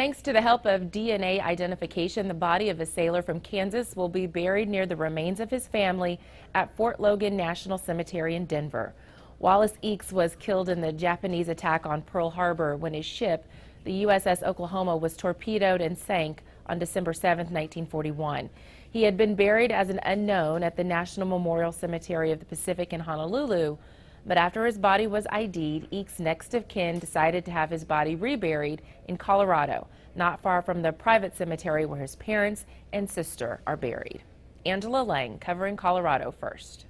Thanks to the help of DNA identification, the body of a sailor from Kansas will be buried near the remains of his family at Fort Logan National Cemetery in Denver. Wallace Eakes was killed in the Japanese attack on Pearl Harbor when his ship, the USS Oklahoma, was torpedoed and sank on December 7, 1941. He had been buried as an unknown at the National Memorial Cemetery of the Pacific in Honolulu, but after his body was ID'd, Eakes' next of kin decided to have his body reburied in Colorado, not far from the private cemetery where his parents and sister are buried. Angela Lang covering Colorado first.